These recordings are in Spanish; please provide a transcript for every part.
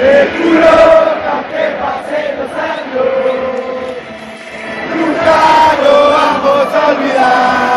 El culo tan que pase los años, nunca lo vamos a olvidar.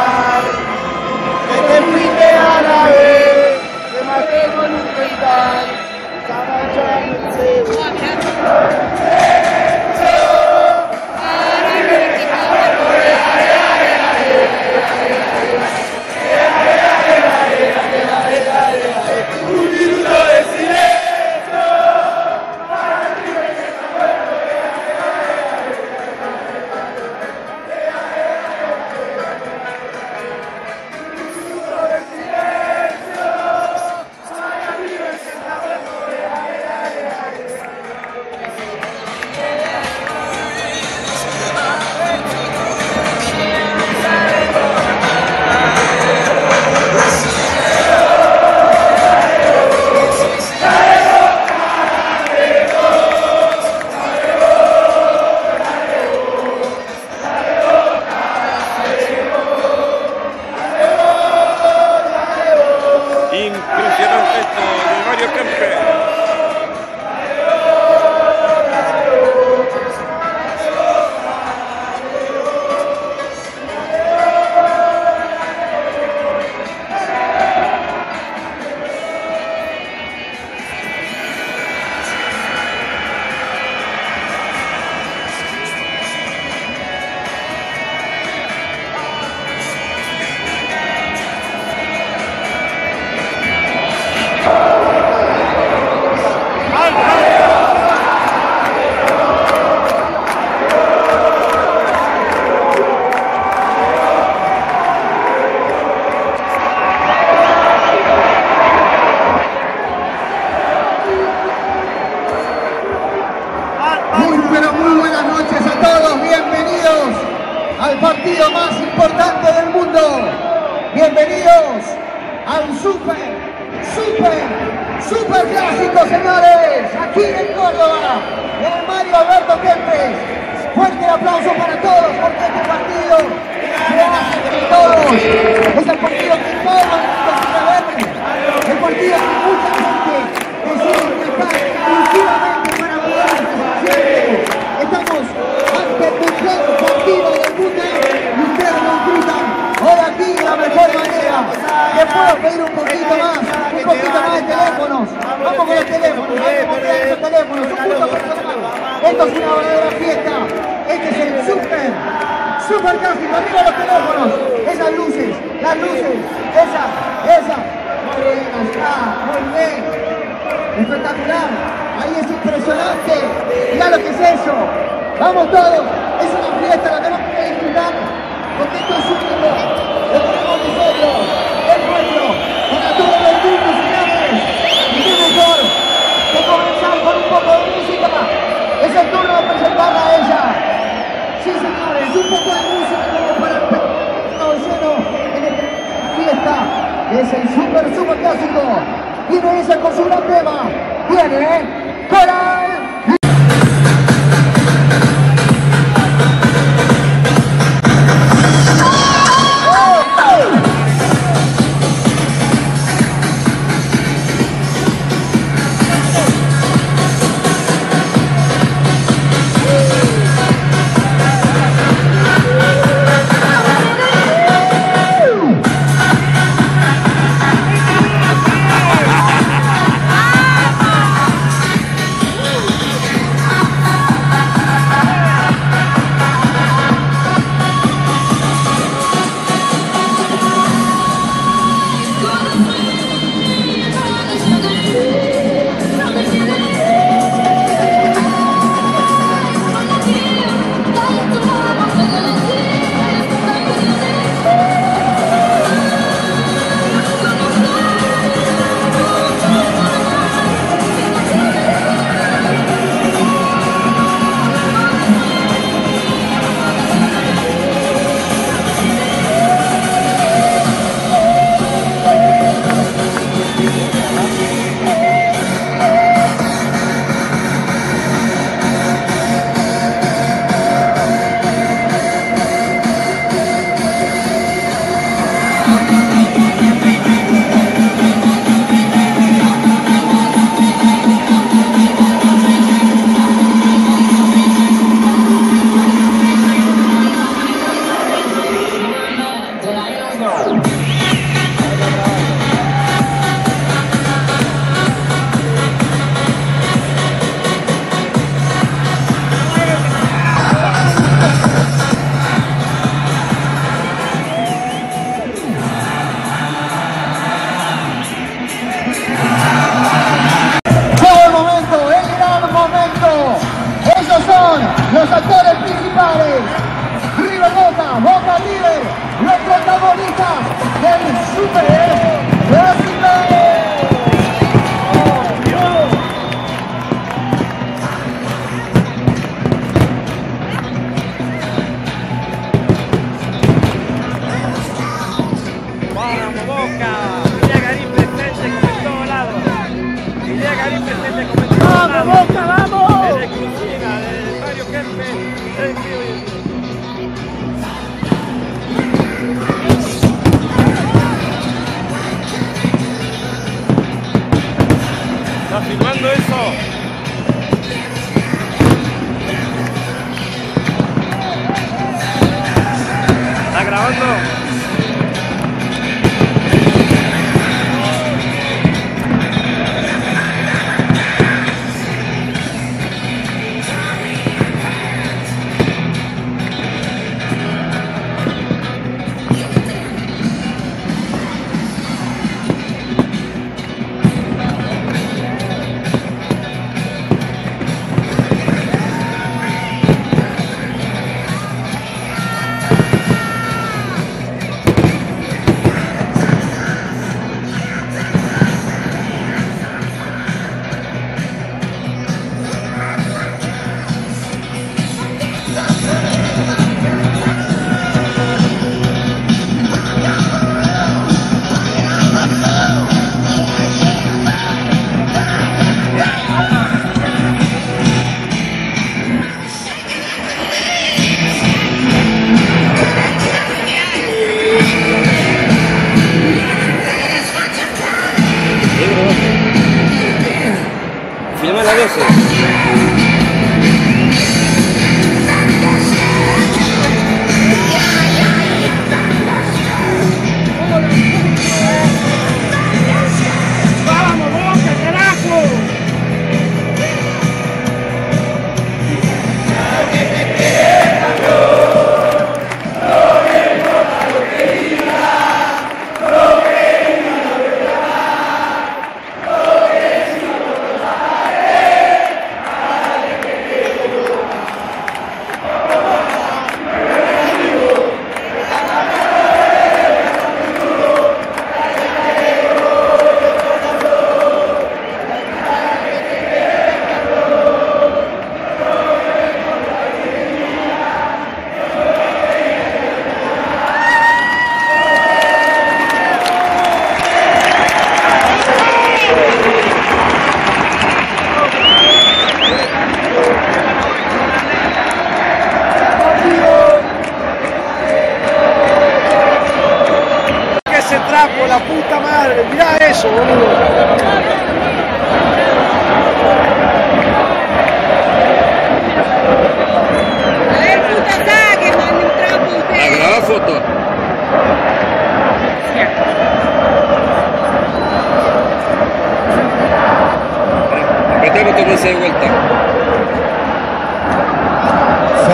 Fuerte el aplauso para todos, porque este partido se hace entre todos. Es el partido que todo el mundo quiere ver. El partido que mucha gente decide estar exclusivamente para poder siempre. Estamos ante el mejor partido del mundo y ustedes nos gritan, hoy aquí de la mejor manera. Les puedo pedir un poquito más, un poquito más de teléfonos. Vamos con los teléfonos, personal. Esto es una verdadera fiesta. Este es el super, super clásico. Arriba los teléfonos, esas luces, las luces, esa, esa. Muy bien, está, muy bien. Espectacular. Ahí es impresionante. Mirá lo que es eso. Vamos todos. Es una fiesta, la tenemos que disfrutar. Porque esto es único. Lo tenemos nosotros. Es Es el super, super clásico. Viene ella con su gran tema. Viene,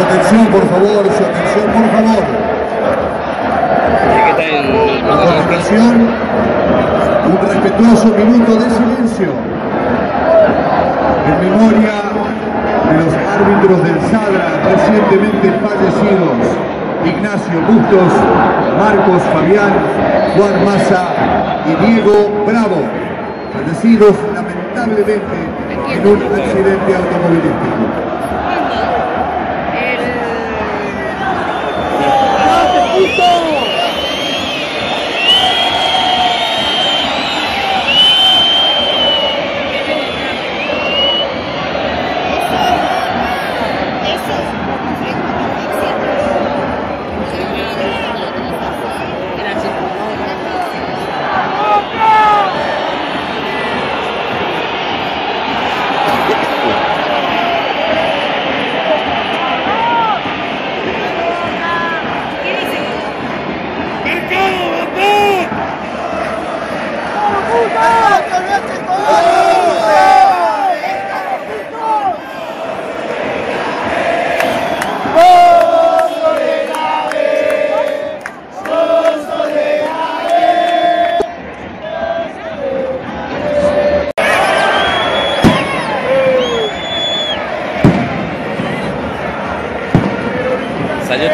atención, por favor, atención, un respetuoso minuto de silencio en memoria de los árbitros del Sadra recientemente fallecidos, Ignacio Bustos, Marcos Fabián, Juan Massa y Diego Bravo, fallecidos lamentablemente en un accidente automovilístico. Salió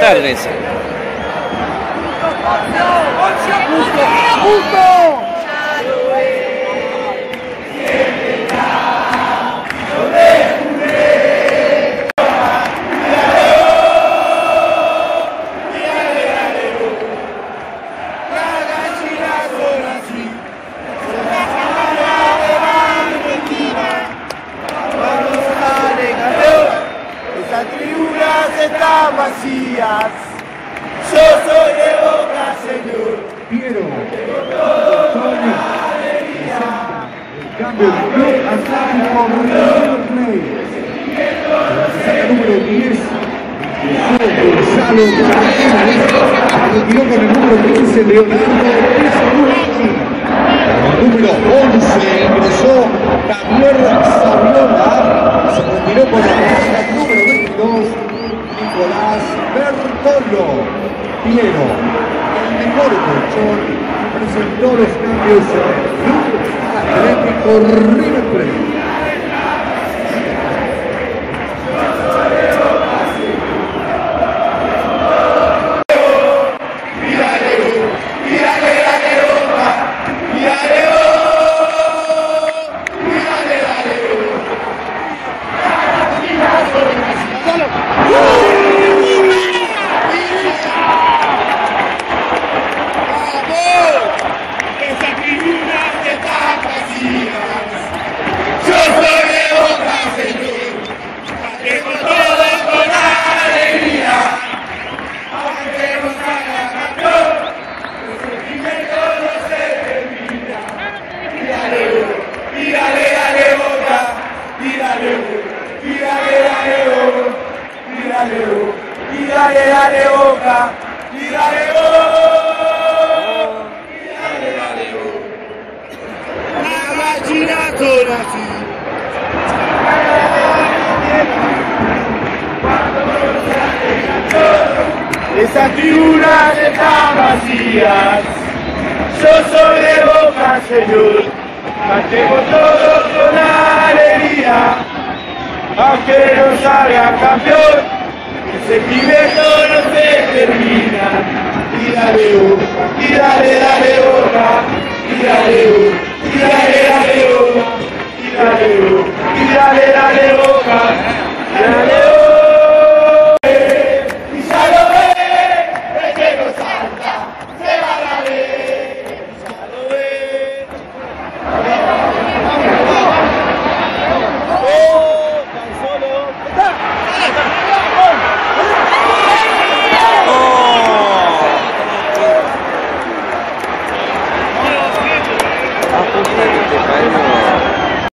vacías. Yo soy de Boca, Señor. Piero, Antonio, presenta el del Club Atlético River Plate. Saca número 10. Gonzalo Martínez. Retiró con el número 15 Leonardo Pesolucci. Número 11 ingresó Javier Saviola. Se retiró con la plaza número 22 Nicolás Bertolo. Piero, el mejor colchón, presentó los cambios del Club Atlético River Plate. Esas tribunas están vacías. Yo soy de boca, señor. Cantemos todos con alegría. Aunque no salga campeón, el sentimiento no se termina. Y dale, oh, y dale, dale, boca. Y dale, oh, y dale, dale, boca. Y dale, oh, y dale, dale, boca.